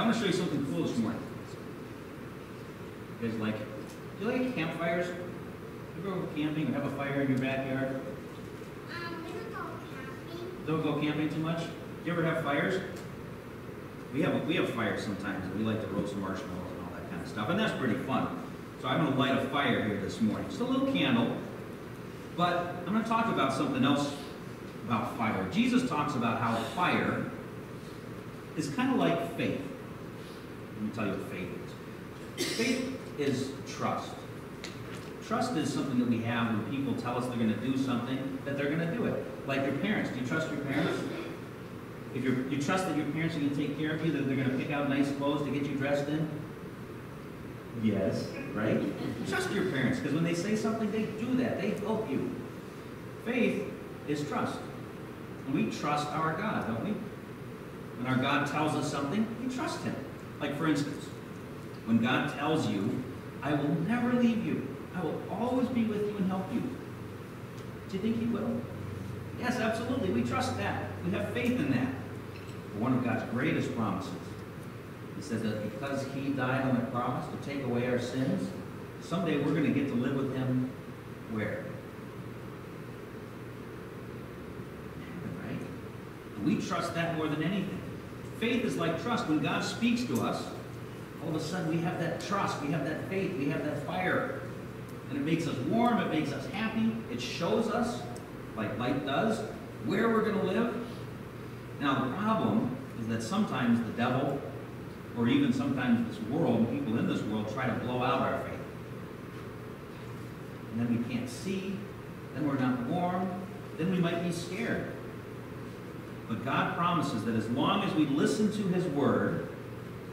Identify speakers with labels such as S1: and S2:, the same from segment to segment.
S1: Yeah, I want to show you something cool this morning. You guys like it? Do you like campfires? You ever go camping or have a fire in your backyard?
S2: Um, we don't go camping.
S1: Don't go camping too much? Do you ever have fires? We have, we have fires sometimes, and we like to roast marshmallows and all that kind of stuff, and that's pretty fun. So I'm gonna light a fire here this morning, just a little candle, but I'm gonna talk about something else about fire. Jesus talks about how fire is kind of like faith. Let me tell you what faith is. Faith is trust. Trust is something that we have when people tell us they're going to do something, that they're going to do it. Like your parents. Do you trust your parents? If you trust that your parents are going to take care of you, that they're going to pick out nice clothes to get you dressed in? Yes, right? Trust your parents, because when they say something, they do that. They help you. Faith is trust. And we trust our God, don't we? When our God tells us something, we trust Him. Like, for instance, when God tells you, I will never leave you, I will always be with you and help you. Do you think He will? Yes, absolutely. We trust that. We have faith in that. One of God's greatest promises. He says that because He died on the cross to take away our sins, someday we're going to get to live with Him where? Right? And we trust that more than anything. Faith is like trust. When God speaks to us, all of a sudden we have that trust, we have that faith, we have that fire. And it makes us warm, it makes us happy, it shows us, like light does, where we're going to live. Now, the problem is that sometimes the devil, or even sometimes this world, and people in this world, try to blow out our faith. And then we can't see, then we're not warm, then we might be scared. But God promises that as long as we listen to His Word,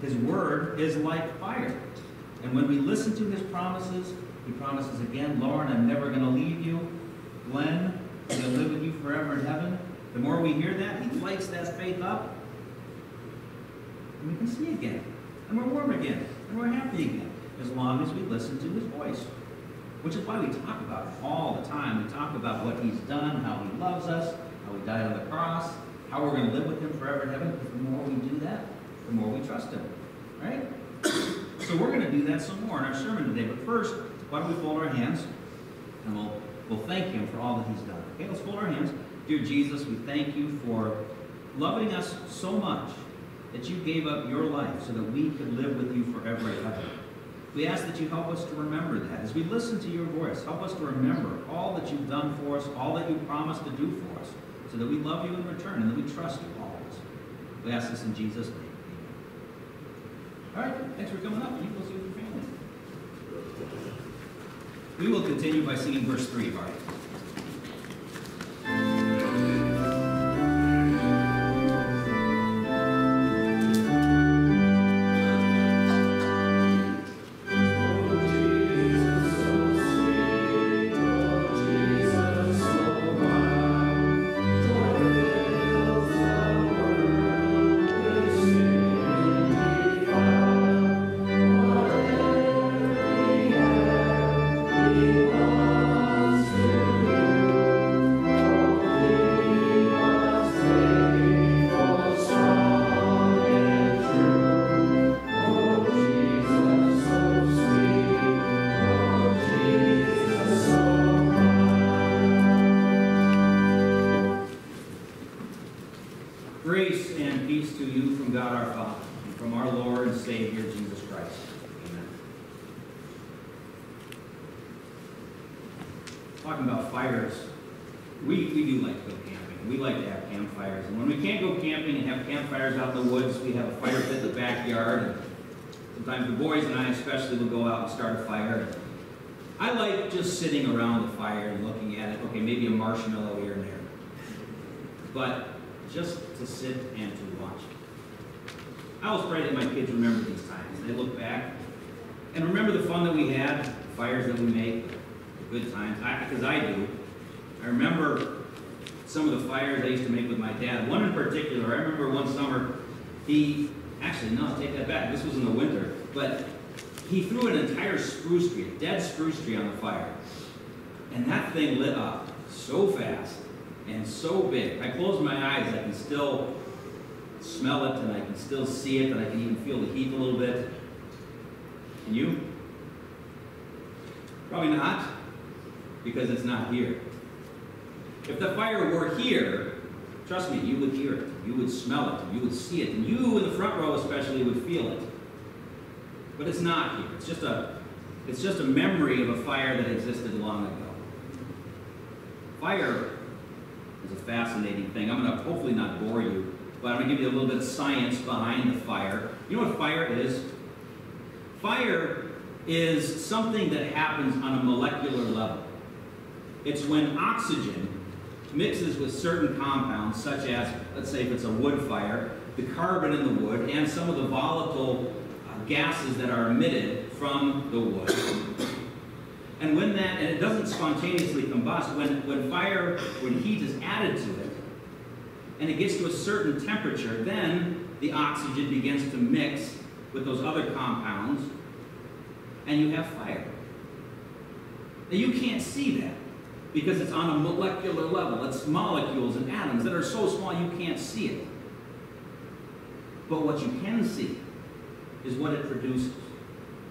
S1: His Word is like fire. And when we listen to His promises, He promises again, Lauren, I'm never going to leave you. Glenn, I'm going to live with you forever in heaven. The more we hear that, He lights that faith up. And we can see again. And we're warm again. And we're happy again. As long as we listen to His voice. Which is why we talk about it all the time. We talk about what He's done, how He loves us, how He died on the cross, how we're going to live with him forever in heaven, because the more we do that, the more we trust him. Right? so we're going to do that some more in our sermon today. But first, why don't we fold our hands and we'll, we'll thank him for all that he's done. Okay, let's fold our hands. Dear Jesus, we thank you for loving us so much that you gave up your life so that we could live with you forever in heaven. We ask that you help us to remember that. As we listen to your voice, help us to remember all that you've done for us, all that you promised to do for us so that we love you in return and that we trust you always. We ask this in Jesus' name. Amen. All right, thanks for coming up. You go see your family. We will continue by singing verse 3 of our Savior Jesus Christ. Amen. Talking about fires, we, we do like to go camping. We like to have campfires. And when we can't go camping and have campfires out in the woods, we have a fire pit in the backyard. And sometimes the boys and I especially will go out and start a fire. I like just sitting around the fire and looking at it. Okay, maybe a marshmallow here and there. But just to sit and to watch. I always pray that my kids remember these times. They look back and remember the fun that we had, the fires that we made, the good times. Because I, I do. I remember some of the fires I used to make with my dad. One in particular, I remember one summer, he, actually, no, take that back. This was in the winter. But he threw an entire spruce tree, a dead spruce tree on the fire. And that thing lit up so fast and so big. I close my eyes, I can still smell it and I can still see it and I can even feel the heat a little bit. Can you? Probably not, because it's not here. If the fire were here, trust me, you would hear it, you would smell it, you would see it, and you in the front row especially would feel it. But it's not here. It's just a it's just a memory of a fire that existed long ago. Fire is a fascinating thing. I'm going to hopefully not bore you, but I'm going to give you a little bit of science behind the fire. You know what fire is? Fire is something that happens on a molecular level. It's when oxygen mixes with certain compounds, such as, let's say if it's a wood fire, the carbon in the wood and some of the volatile uh, gases that are emitted from the wood. And when that, and it doesn't spontaneously combust, when, when fire, when heat is added to it, and it gets to a certain temperature, then the oxygen begins to mix with those other compounds, and you have fire. Now you can't see that because it's on a molecular level. It's molecules and atoms that are so small you can't see it. But what you can see is what it produces.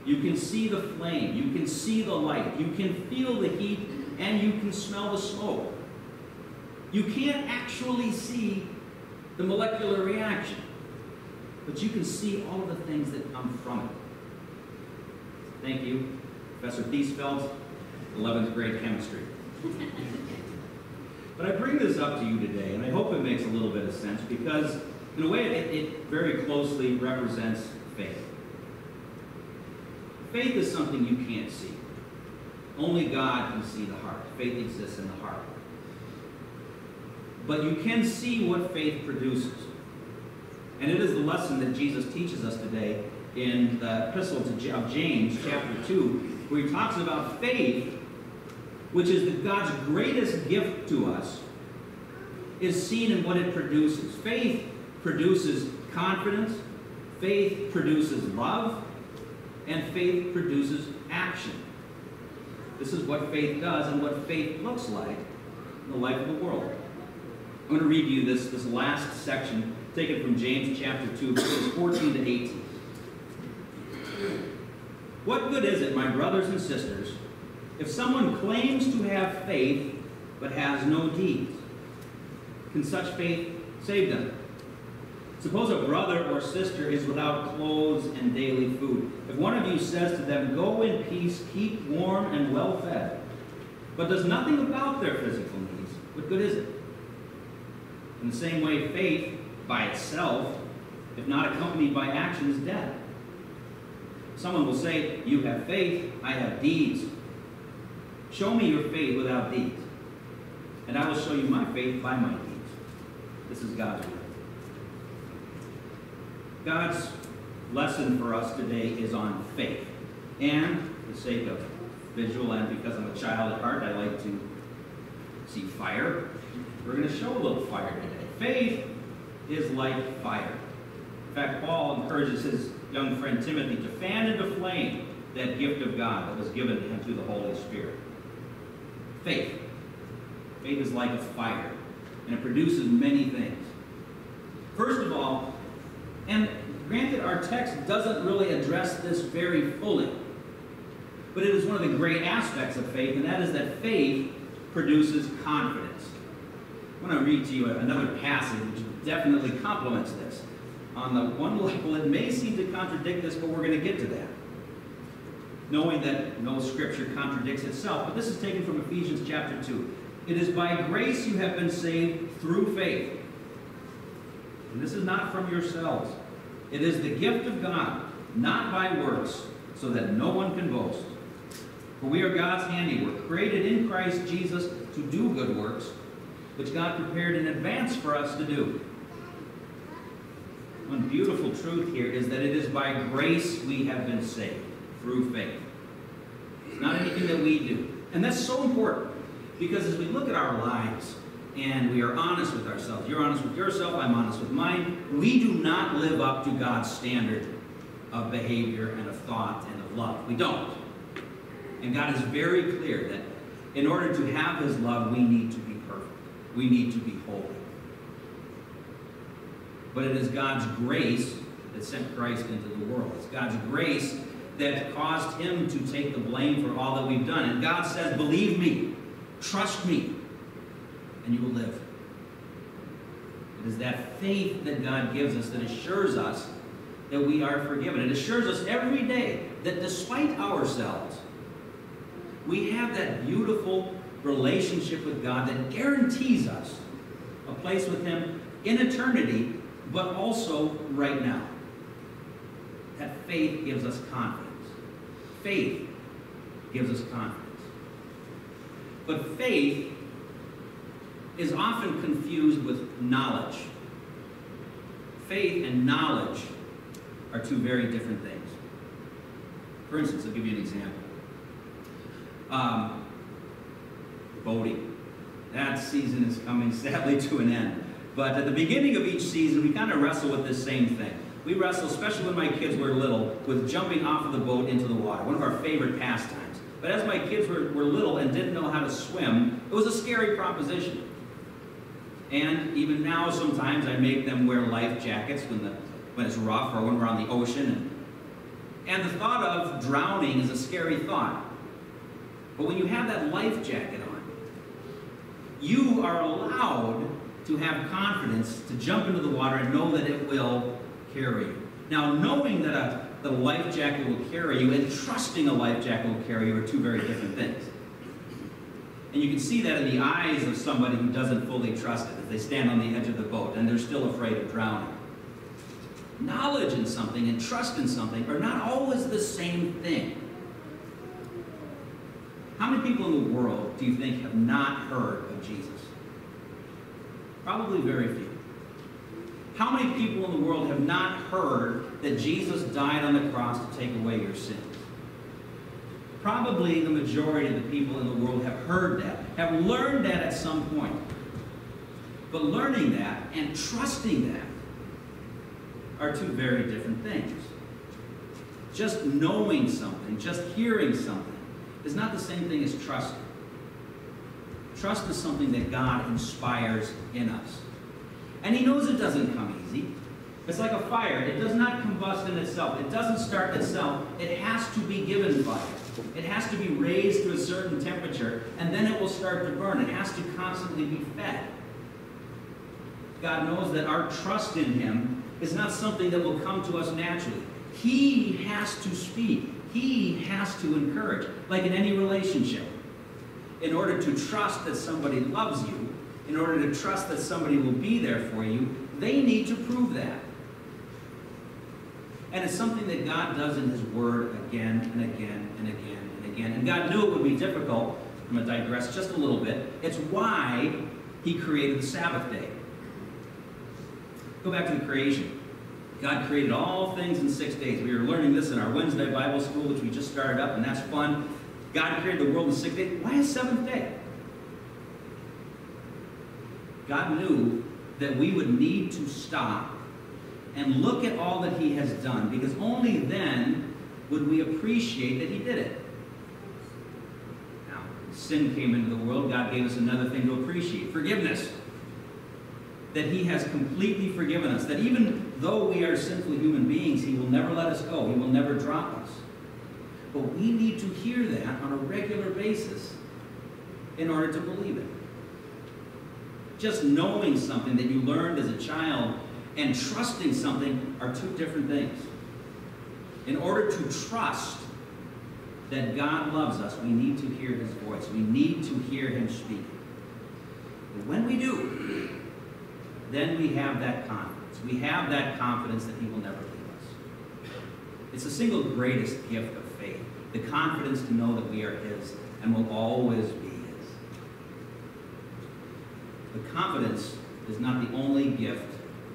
S1: You can see the flame, you can see the light, you can feel the heat, and you can smell the smoke. You can't actually see the molecular reaction, but you can see all of the things that come from it. Thank you, Professor Thiesfeld, 11th grade chemistry. but I bring this up to you today, and I hope it makes a little bit of sense because, in a way, it, it very closely represents faith. Faith is something you can't see. Only God can see the heart. Faith exists in the heart. But you can see what faith produces. And it is the lesson that Jesus teaches us today in the epistle of James, chapter 2, where he talks about faith, which is God's greatest gift to us, is seen in what it produces. Faith produces confidence, faith produces love, and faith produces action. This is what faith does and what faith looks like in the life of the world. I'm going to read you this, this last section, taken from James chapter 2, verses 14 to 18. What good is it, my brothers and sisters, if someone claims to have faith but has no deeds? Can such faith save them? Suppose a brother or sister is without clothes and daily food. If one of you says to them, Go in peace, keep warm and well fed, but does nothing about their physical needs, what good is it? In the same way, faith by itself, if not accompanied by action, is dead. Someone will say, You have faith, I have deeds. Show me your faith without deeds, and I will show you my faith by my deeds. This is God's word. God's lesson for us today is on faith. And for the sake of visual and because I'm a child at heart, I like to see fire. We're going to show a little fire today. Faith is like fire. In fact, Paul encourages his young friend Timothy to fan into flame that gift of God that was given to him through the Holy Spirit. Faith. Faith is like a fire, and it produces many things. First of all, and granted, our text doesn't really address this very fully, but it is one of the great aspects of faith, and that is that faith produces confidence. I want to read to you another passage which definitely complements this. On the one level, it may seem to contradict this, but we're going to get to that. Knowing that no scripture contradicts itself, but this is taken from Ephesians chapter 2. It is by grace you have been saved through faith. And this is not from yourselves. It is the gift of God, not by works, so that no one can boast. For we are God's handiwork, created in Christ Jesus to do good works, which God prepared in advance for us to do. one beautiful truth here is that it is by grace we have been saved through faith. It's not anything that we do. And that's so important because as we look at our lives and we are honest with ourselves, you're honest with yourself, I'm honest with mine, we do not live up to God's standard of behavior and of thought and of love. We don't. And God is very clear that in order to have His love, we need to. We need to be holy. But it is God's grace that sent Christ into the world. It's God's grace that caused Him to take the blame for all that we've done. And God says, Believe me, trust me, and you will live. It is that faith that God gives us that assures us that we are forgiven. It assures us every day that despite ourselves, we have that beautiful relationship with God that guarantees us a place with Him in eternity, but also right now. That faith gives us confidence. Faith gives us confidence. But faith is often confused with knowledge. Faith and knowledge are two very different things. For instance, I'll give you an example. Um, boating. That season is coming sadly to an end. But at the beginning of each season, we kind of wrestle with this same thing. We wrestle, especially when my kids were little, with jumping off of the boat into the water, one of our favorite pastimes. But as my kids were, were little and didn't know how to swim, it was a scary proposition. And even now, sometimes I make them wear life jackets when, the, when it's rough or when we're on the ocean. And, the thought of drowning is a scary thought. But when you have that life jacket you are allowed to have confidence to jump into the water and know that it will carry you. Now, knowing that a, the life jacket will carry you and trusting a life jacket will carry you are two very different things. And you can see that in the eyes of somebody who doesn't fully trust it as they stand on the edge of the boat and they're still afraid of drowning. Knowledge in something and trust in something are not always the same thing. How many people in the world do you think have not heard Jesus? Probably very few. How many people in the world have not heard that Jesus died on the cross to take away your sins? Probably the majority of the people in the world have heard that, have learned that at some point. But learning that and trusting that are two very different things. Just knowing something, just hearing something, is not the same thing as trusting. Trust is something that God inspires in us. And He knows it doesn't come easy. It's like a fire. It does not combust in itself. It doesn't start itself. It has to be given fire. It has to be raised to a certain temperature, and then it will start to burn. It has to constantly be fed. God knows that our trust in Him is not something that will come to us naturally. He has to speak. He has to encourage, like in any relationship. In order to trust that somebody loves you, in order to trust that somebody will be there for you, they need to prove that. And it's something that God does in His Word again and again and again and again. And God knew it would be difficult. I'm going to digress just a little bit. It's why He created the Sabbath day. Go back to the creation. God created all things in six days. We were learning this in our Wednesday Bible school, which we just started up, and that's fun. God created the world in six days. Why a seventh day? God knew that we would need to stop and look at all that He has done, because only then would we appreciate that He did it. Now, sin came into the world. God gave us another thing to appreciate forgiveness that He has completely forgiven us. That even though we are sinful human beings, He will never let us go. He will never drop us. But we need to hear that on a regular basis in order to believe it. Just knowing something that you learned as a child and trusting something are two different things. In order to trust that God loves us, we need to hear His voice. We need to hear Him speak. And when we do, then we have that confidence. We have that confidence that He will never leave us. It's the single greatest gift of the confidence to know that we are His and will always be His. The confidence is not the only gift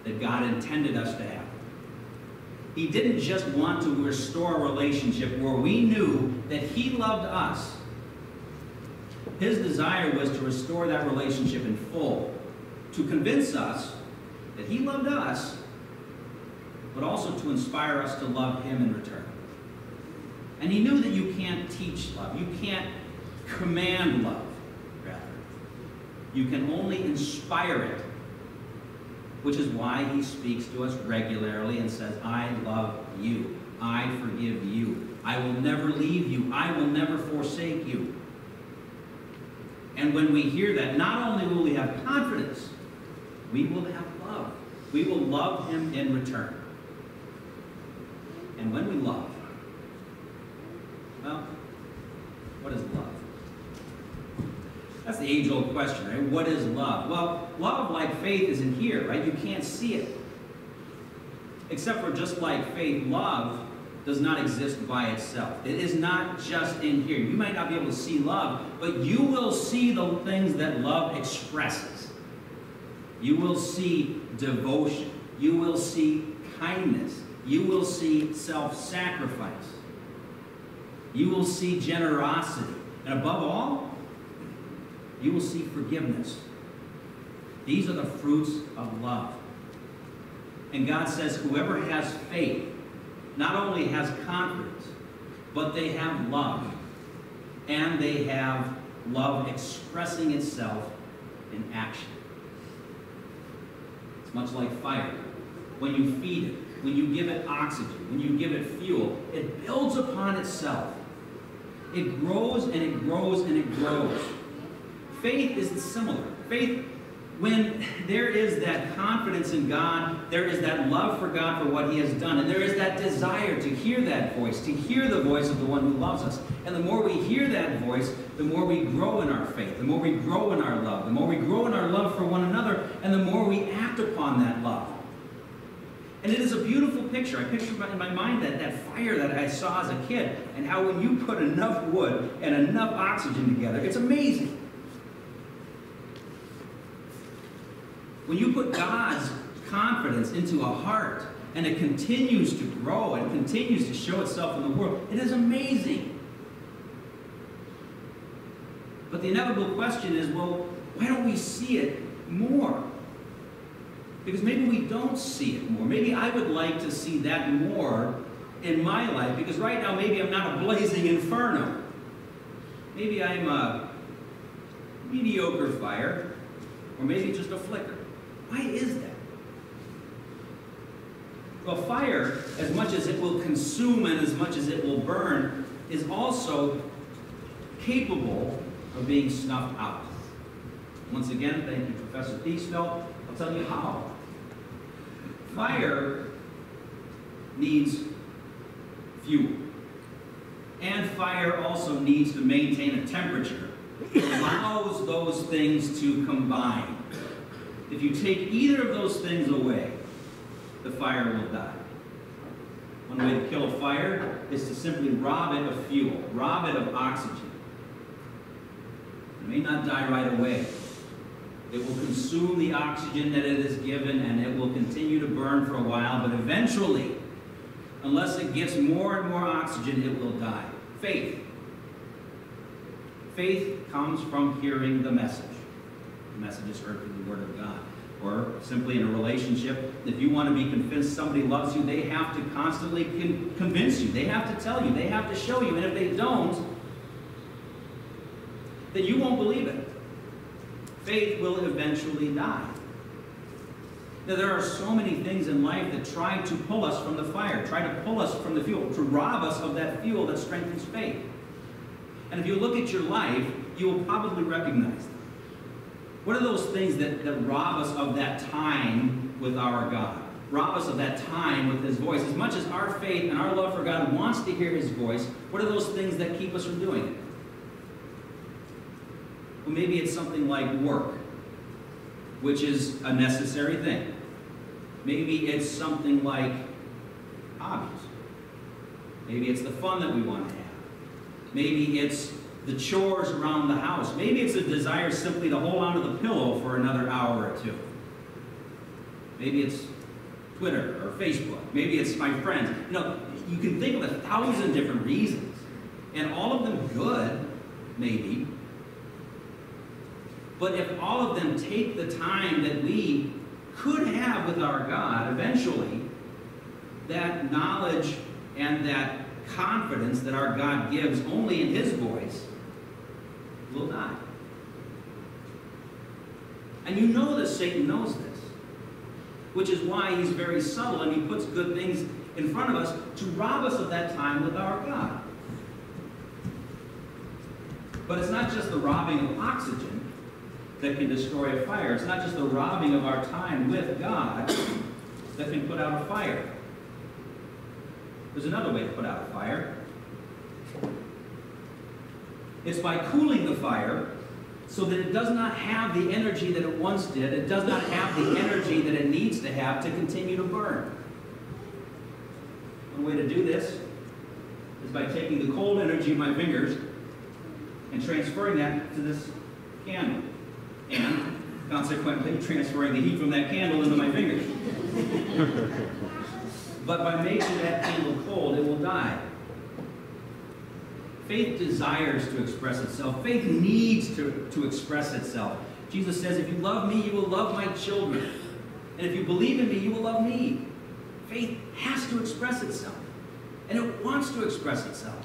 S1: that God intended us to have. He didn't just want to restore a relationship where we knew that He loved us. His desire was to restore that relationship in full, to convince us that He loved us, but also to inspire us to love Him in return. And He knew that you can't teach love, you can't command love, rather. You can only inspire it which is why he speaks to us regularly and says, I love you. I forgive you. I will never leave you. I will never forsake you. And when we hear that, not only will we have confidence, we will have love. We will love him in return. And when we love, well, what is love? That's the age old question, right? What is love? Well, love, like faith, is in here, right? You can't see it. Except for just like faith, love does not exist by itself. It is not just in here. You might not be able to see love, but you will see the things that love expresses. You will see devotion. You will see kindness. You will see self sacrifice. You will see generosity. And above all, you will see forgiveness. These are the fruits of love. And God says, whoever has faith not only has confidence, but they have love. And they have love expressing itself in action. It's much like fire. When you feed it, when you give it oxygen, when you give it fuel, it builds upon itself. It grows and it grows and it grows faith is similar. Faith, when there is that confidence in God, there is that love for God for what He has done, and there is that desire to hear that voice, to hear the voice of the one who loves us. And the more we hear that voice, the more we grow in our faith, the more we grow in our love, the more we grow in our love for one another, and the more we act upon that love. And it is a beautiful picture. I picture in my mind that, that fire that I saw as a kid, and how when you put enough wood and enough oxygen together, it's amazing. When you put God's confidence into a heart and it continues to grow and continues to show itself in the world, it is amazing. But the inevitable question is well, why don't we see it more? Because maybe we don't see it more. Maybe I would like to see that more in my life because right now maybe I'm not a blazing inferno. Maybe I'm a mediocre fire or maybe just a flicker. Why is that? Well, fire, as much as it will consume and as much as it will burn, is also capable of being snuffed out. Once again, thank you, Professor Peaceville. I'll tell you how. Fire needs fuel. And fire also needs to maintain a temperature that allows those things to combine. If you take either of those things away, the fire will die. One way to kill a fire is to simply rob it of fuel, rob it of oxygen. It may not die right away. It will consume the oxygen that it is given and it will continue to burn for a while, but eventually, unless it gets more and more oxygen, it will die. Faith. Faith comes from hearing the message. The message is heard through the Word of God. Or simply in a relationship, if you want to be convinced somebody loves you, they have to constantly con convince you. They have to tell you. They have to show you. And if they don't, then you won't believe it. Faith will eventually die. Now, there are so many things in life that try to pull us from the fire, try to pull us from the fuel, to rob us of that fuel that strengthens faith. And if you look at your life, you will probably recognize them. What are those things that, that rob us of that time with our God? Rob us of that time with His voice. As much as our faith and our love for God wants to hear His voice, what are those things that keep us from doing it? Well, maybe it's something like work, which is a necessary thing. Maybe it's something like hobbies. Maybe it's the fun that we want to have. Maybe it's the chores around the house. Maybe it's a desire simply to hold onto the pillow for another hour or two. Maybe it's Twitter or Facebook. Maybe it's my friends. No, you can think of a thousand different reasons, and all of them good, maybe. But if all of them take the time that we could have with our God, eventually, that knowledge and that confidence that our God gives only in His voice will die. And you know that Satan knows this, which is why he's very subtle and he puts good things in front of us to rob us of that time with our God. But it's not just the robbing of oxygen that can destroy a fire. It's not just the robbing of our time with God that can put out a fire. There's another way to put out a fire. It's by cooling the fire so that it does not have the energy that it once did. It does not have the energy that it needs to have to continue to burn. One way to do this is by taking the cold energy of my fingers and transferring that to this candle. And consequently, transferring the heat from that candle into my fingers. but by making that candle cold, it will die. Faith desires to express itself. Faith needs to, to express itself. Jesus says, If you love me, you will love my children. And if you believe in me, you will love me. Faith has to express itself. And it wants to express itself.